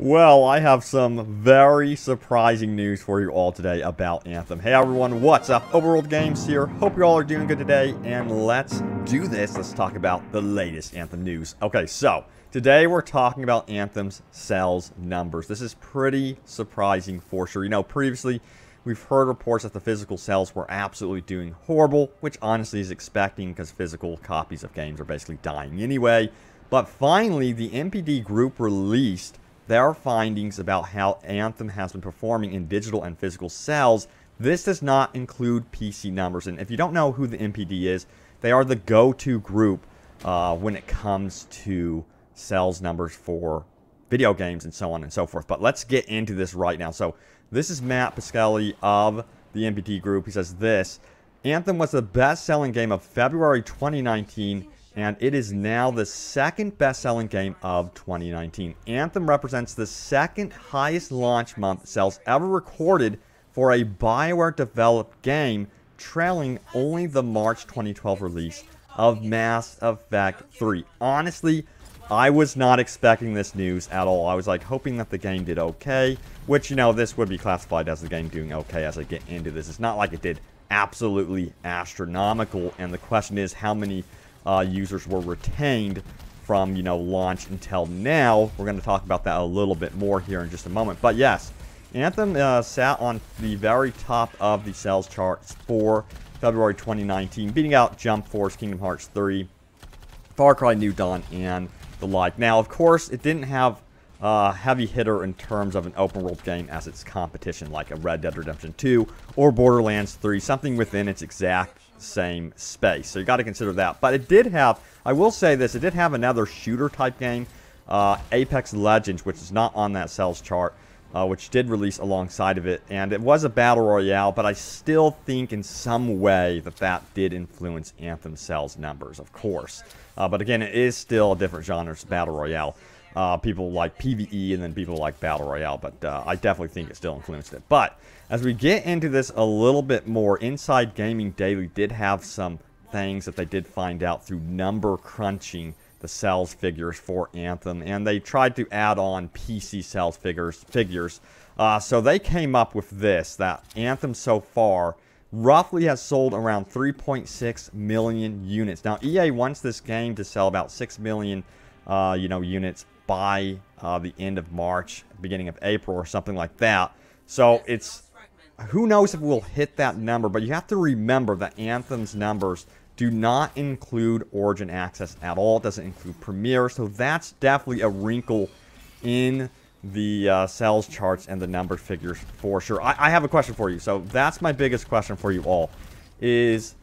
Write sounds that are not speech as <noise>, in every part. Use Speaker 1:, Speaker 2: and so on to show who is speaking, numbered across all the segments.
Speaker 1: Well, I have some very surprising news for you all today about Anthem. Hey everyone, what's up? Open World Games here. Hope you all are doing good today, and let's do this. Let's talk about the latest Anthem news. Okay, so today we're talking about Anthem's sales numbers. This is pretty surprising for sure. You know, previously we've heard reports that the physical sales were absolutely doing horrible, which honestly is expecting because physical copies of games are basically dying anyway. But finally, the NPD group released their findings about how Anthem has been performing in digital and physical sales. This does not include PC numbers. And if you don't know who the NPD is, they are the go-to group uh, when it comes to sales numbers for video games and so on and so forth. But let's get into this right now. So this is Matt Piscitelli of the NPD group. He says this, Anthem was the best-selling game of February 2019 and it is now the second best-selling game of 2019. Anthem represents the second highest launch month sales ever recorded for a BioWare-developed game, trailing only the March 2012 release of Mass Effect 3. Honestly, I was not expecting this news at all. I was like hoping that the game did okay, which, you know, this would be classified as the game doing okay as I get into this. It's not like it did absolutely astronomical, and the question is how many uh, users were retained from, you know, launch until now. We're going to talk about that a little bit more here in just a moment. But yes, Anthem uh, sat on the very top of the sales charts for February 2019, beating out Jump Force, Kingdom Hearts 3, Far Cry New Dawn, and the like. Now, of course, it didn't have uh, heavy hitter in terms of an open world game as its competition, like a Red Dead Redemption 2 or Borderlands 3, something within its exact same space. So you got to consider that. But it did have, I will say this, it did have another shooter type game, uh, Apex Legends, which is not on that sales chart, uh, which did release alongside of it. And it was a battle royale, but I still think in some way that that did influence Anthem sales numbers, of course. Uh, but again, it is still a different genre, it's battle royale. Uh, people like PvE and then people like Battle Royale, but uh, I definitely think it still influenced it. But as we get into this a little bit more, Inside Gaming Daily did have some things that they did find out through number crunching the sales figures for Anthem, and they tried to add on PC sales figures. figures. Uh, so they came up with this, that Anthem so far roughly has sold around 3.6 million units. Now, EA wants this game to sell about 6 million uh, you know, units by uh, the end of March, beginning of April, or something like that. So it's who knows if we'll hit that number, but you have to remember that Anthem's numbers do not include Origin Access at all. It doesn't include Premier, so that's definitely a wrinkle in the uh, sales charts and the number figures for sure. I, I have a question for you. So that's my biggest question for you all is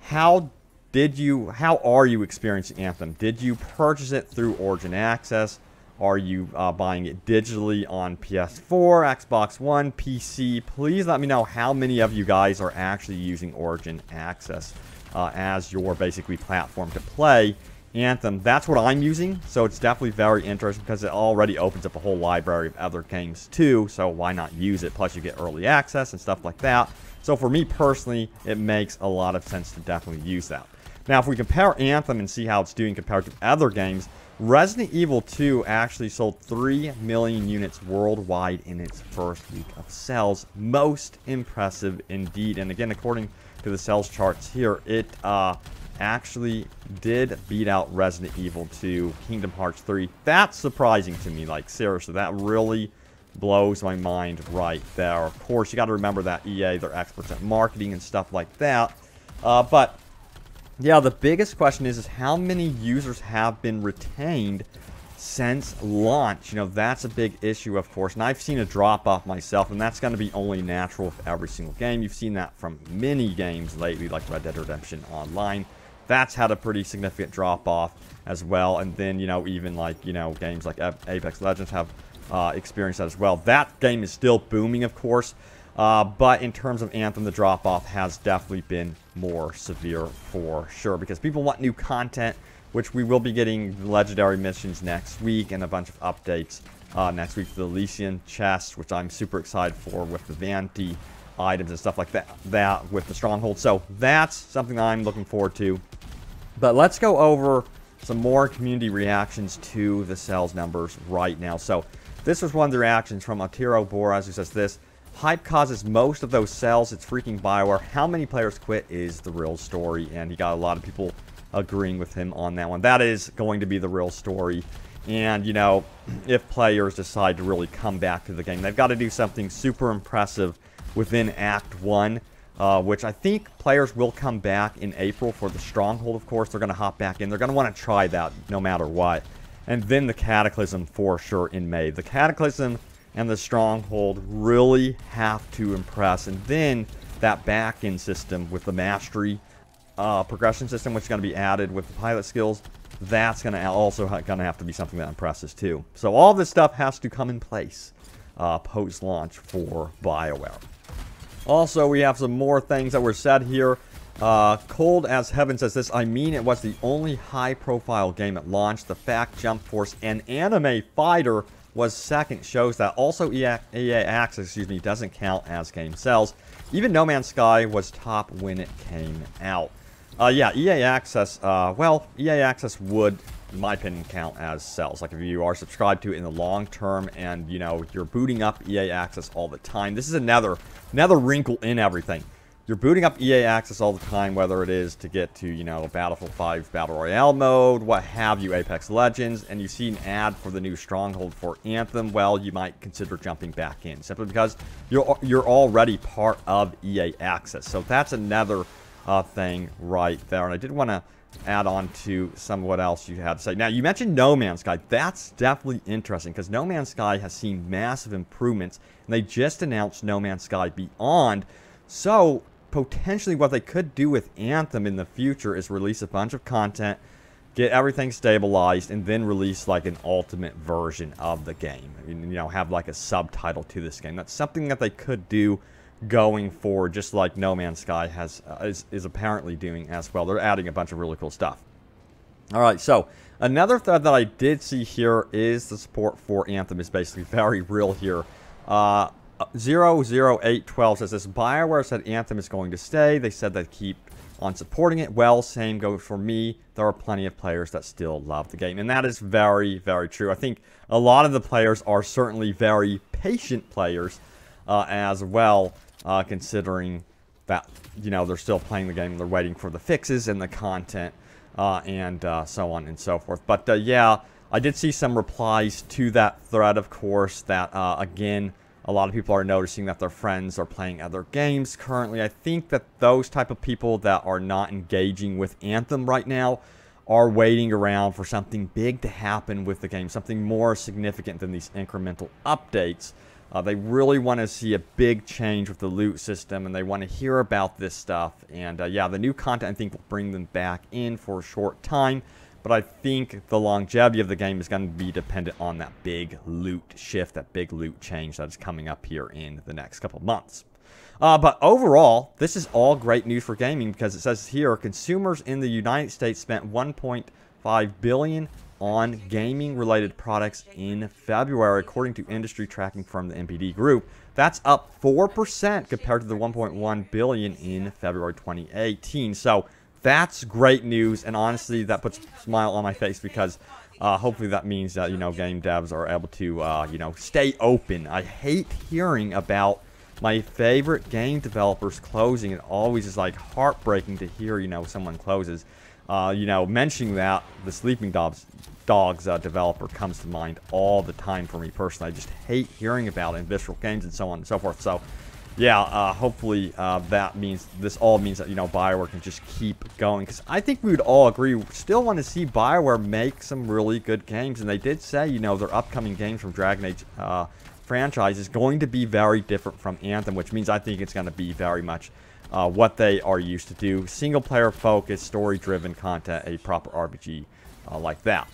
Speaker 1: how did you, how are you experiencing Anthem? Did you purchase it through Origin Access? Are you uh, buying it digitally on PS4, Xbox One, PC? Please let me know how many of you guys are actually using Origin Access uh, as your basically platform to play Anthem. That's what I'm using, so it's definitely very interesting because it already opens up a whole library of other games too, so why not use it? Plus you get early access and stuff like that. So for me personally, it makes a lot of sense to definitely use that. Now, if we compare Anthem and see how it's doing compared to other games, Resident Evil 2 actually sold 3 million units worldwide in its first week of sales. Most impressive indeed. And again, according to the sales charts here, it uh, actually did beat out Resident Evil 2, Kingdom Hearts 3. That's surprising to me. Like, seriously, that really blows my mind right there. Of course, you got to remember that EA, they're experts at marketing and stuff like that. Uh, but yeah, the biggest question is, is how many users have been retained since launch? You know, that's a big issue, of course. And I've seen a drop-off myself, and that's going to be only natural with every single game. You've seen that from many games lately, like Red Dead Redemption Online. That's had a pretty significant drop-off as well. And then, you know, even like, you know, games like Apex Legends have uh, experienced that as well. That game is still booming, of course. Uh, but in terms of Anthem, the drop-off has definitely been more severe for sure because people want new content, which we will be getting legendary missions next week and a bunch of updates uh, next week for the Elysian chest, which I'm super excited for with the Vanity items and stuff like that, that with the Stronghold. So that's something I'm looking forward to. But let's go over some more community reactions to the sales numbers right now. So This was one of the reactions from Arturo Boras, who says this. Hype causes most of those sales. It's freaking Bioware. How many players quit is the real story. And he got a lot of people agreeing with him on that one. That is going to be the real story. And, you know, <clears throat> if players decide to really come back to the game, they've got to do something super impressive within Act 1, uh, which I think players will come back in April for the Stronghold, of course. They're going to hop back in. They're going to want to try that no matter what. And then the Cataclysm for sure in May. The Cataclysm and the Stronghold really have to impress. And then that back-end system with the Mastery uh, progression system, which is going to be added with the pilot skills, that's going to also going to have to be something that impresses too. So all this stuff has to come in place uh, post-launch for BioWare. Also, we have some more things that were said here. Uh, Cold as Heaven says this, I mean it was the only high-profile game at launch. The fact Jump Force and Anime Fighter was second shows that also EA, EA Access excuse me, doesn't count as game sales. Even No Man's Sky was top when it came out. Uh, yeah, EA Access, uh, well, EA Access would, in my opinion, count as sales. Like, if you are subscribed to it in the long term and, you know, you're booting up EA Access all the time, this is another, another wrinkle in everything. You're booting up EA Access all the time, whether it is to get to, you know, Battlefield 5 Battle Royale mode, what have you, Apex Legends, and you see an ad for the new Stronghold for Anthem, well, you might consider jumping back in, simply because you're, you're already part of EA Access. So that's another uh, thing right there. And I did want to add on to some of what else you had to say. Now, you mentioned No Man's Sky. That's definitely interesting because No Man's Sky has seen massive improvements, and they just announced No Man's Sky Beyond. So, potentially what they could do with Anthem in the future is release a bunch of content, get everything stabilized, and then release like an ultimate version of the game. You know, have like a subtitle to this game. That's something that they could do going forward, just like No Man's Sky has uh, is, is apparently doing as well. They're adding a bunch of really cool stuff. All right, so another thread that I did see here is the support for Anthem is basically very real here. Uh, 00812 says this, Bioware said Anthem is going to stay. They said they keep on supporting it. Well, same goes for me. There are plenty of players that still love the game. And that is very, very true. I think a lot of the players are certainly very patient players uh, as well uh, considering that, you know, they're still playing the game. They're waiting for the fixes and the content uh, and uh, so on and so forth. But, uh, yeah, I did see some replies to that thread, of course, that, uh, again, a lot of people are noticing that their friends are playing other games currently. I think that those type of people that are not engaging with Anthem right now are waiting around for something big to happen with the game, something more significant than these incremental updates. Uh, they really want to see a big change with the loot system, and they want to hear about this stuff. And uh, yeah, the new content I think will bring them back in for a short time. But I think the longevity of the game is going to be dependent on that big loot shift, that big loot change that is coming up here in the next couple months. Uh, but overall, this is all great news for gaming because it says here consumers in the United States spent 1.5 billion on gaming related products in February, according to industry tracking from the NPD Group. That's up 4% compared to the 1.1 billion in February 2018. So that's great news, and honestly, that puts a smile on my face because uh, hopefully that means that you know game devs are able to uh, you know stay open. I hate hearing about my favorite game developers closing. It always is like heartbreaking to hear you know someone closes. Uh, you know, mentioning that the Sleeping Dogs Dogs uh, developer comes to mind all the time for me personally. I just hate hearing about it in Visceral Games and so on and so forth. So, yeah, uh, hopefully uh, that means this all means that you know Bioware can just keep going because I think we would all agree we still want to see Bioware make some really good games, and they did say you know their upcoming games from Dragon Age uh, franchise is going to be very different from Anthem, which means I think it's going to be very much uh, what they are used to do. Single player focused, story driven content, a proper RPG uh, like that.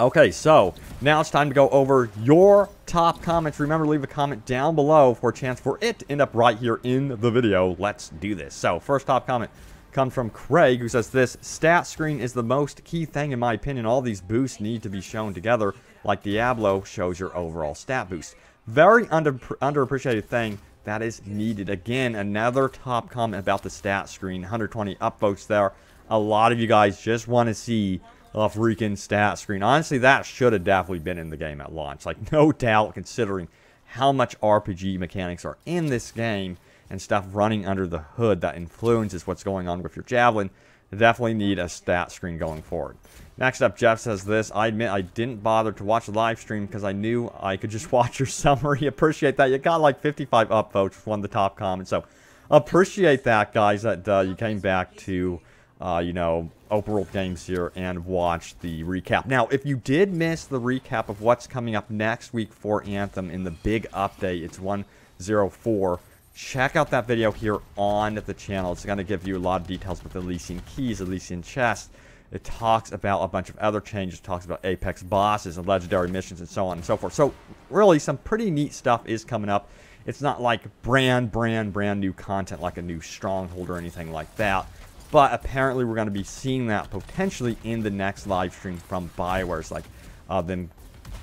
Speaker 1: Okay, so now it's time to go over your top comments. Remember, leave a comment down below for a chance for it to end up right here in the video. Let's do this. So, first top comment comes from Craig, who says this, Stat screen is the most key thing in my opinion. All these boosts need to be shown together, like Diablo shows your overall stat boost. Very under, underappreciated thing that is needed. Again, another top comment about the stat screen. 120 upvotes there. A lot of you guys just want to see a freaking stat screen. Honestly, that should have definitely been in the game at launch. Like, no <laughs> doubt, considering how much RPG mechanics are in this game and stuff running under the hood that influences what's going on with your Javelin, definitely need a stat screen going forward. Next up, Jeff says this. I admit I didn't bother to watch the live stream because I knew I could just <laughs> watch your summary. Appreciate that. You got like 55 upvotes one of the top comments. So appreciate that, guys, that uh, you came back to, uh, you know, Open World Games here and watch the recap. Now, if you did miss the recap of what's coming up next week for Anthem in the big update, it's 104 check out that video here on the channel. It's going to give you a lot of details with the Elysian Keys, Elysian Chest. It talks about a bunch of other changes. It talks about Apex bosses and legendary missions and so on and so forth. So really some pretty neat stuff is coming up. It's not like brand, brand, brand new content like a new Stronghold or anything like that. But apparently we're going to be seeing that potentially in the next live stream from Bioware. Like uh, them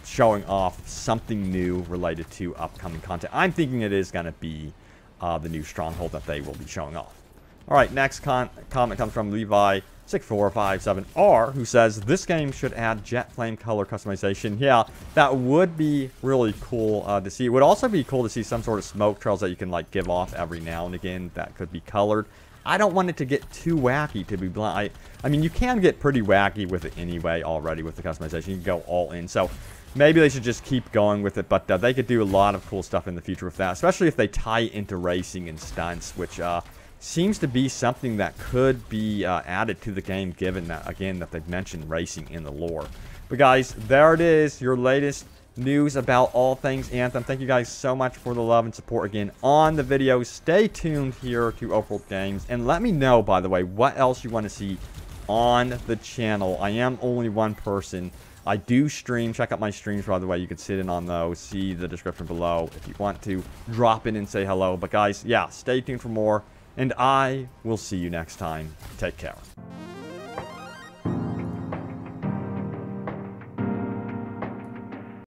Speaker 1: showing off something new related to upcoming content. I'm thinking it is going to be uh, the new stronghold that they will be showing off. All right, next comment comes from Levi. 6457R, who says this game should add jet flame color customization. Yeah, that would be really cool uh, to see. It would also be cool to see some sort of smoke trails that you can like give off every now and again that could be colored. I don't want it to get too wacky to be blunt. I, I mean, you can get pretty wacky with it anyway already with the customization. You can go all in. So maybe they should just keep going with it, but uh, they could do a lot of cool stuff in the future with that, especially if they tie into racing and stunts, which uh, seems to be something that could be uh, added to the game, given that, again, that they've mentioned racing in the lore. But guys, there it is, your latest news about all things Anthem. Thank you guys so much for the love and support again on the video. Stay tuned here to Open World Games, and let me know, by the way, what else you want to see on the channel. I am only one person, I do stream. Check out my streams, by the way. You can sit in on those. See the description below if you want to drop in and say hello. But guys, yeah, stay tuned for more. And I will see you next time. Take care.